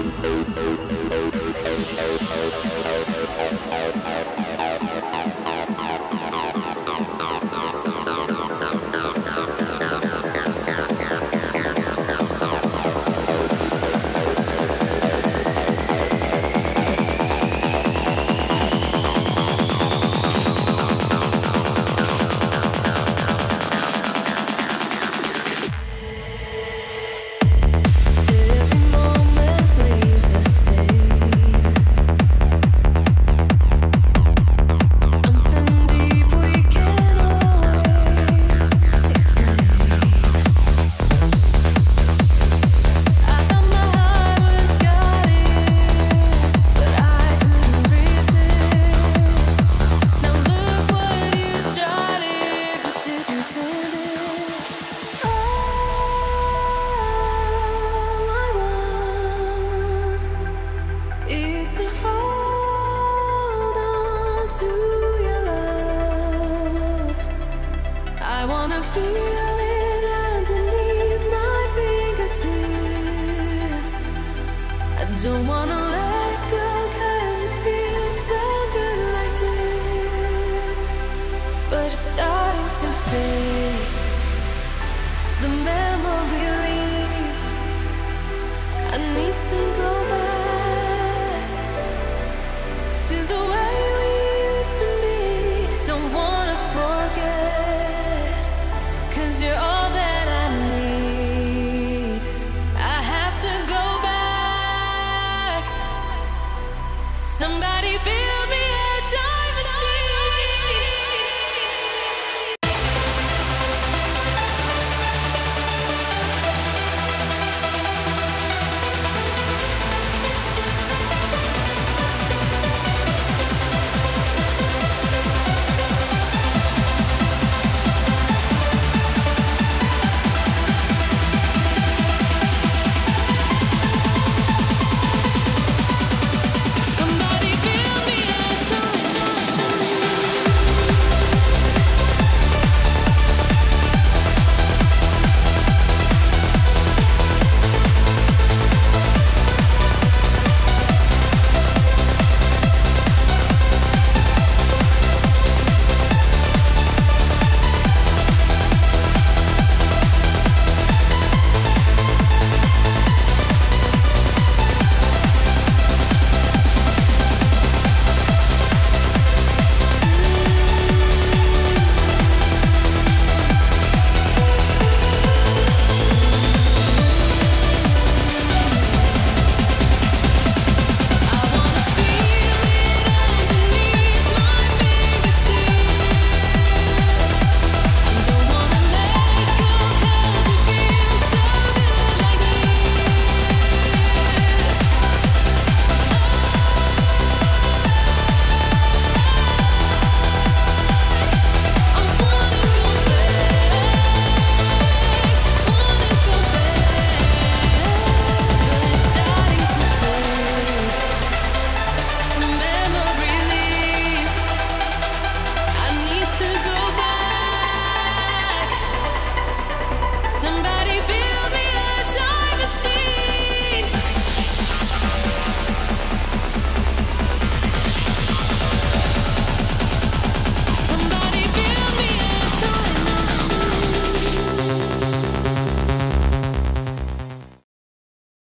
Oh, oh, oh, oh. Feel it underneath my fingertips. I don't wanna let go cause it feels so good like this. But it's starting to fade. The memory leaves. I need to go Somebody be